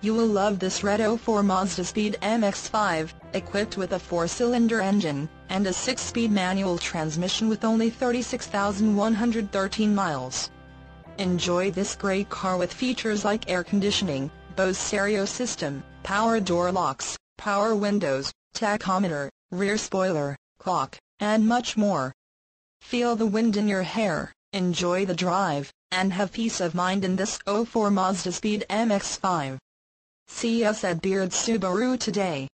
You will love this red 04 Mazdaspeed MX-5, equipped with a four-cylinder engine, and a six-speed manual transmission with only 36,113 miles. Enjoy this great car with features like air conditioning, Bose stereo system, power door locks, power windows, tachometer, rear spoiler, clock, and much more. Feel the wind in your hair, enjoy the drive, and have peace of mind in this 04 Mazdaspeed MX-5. See us at Beard Subaru today.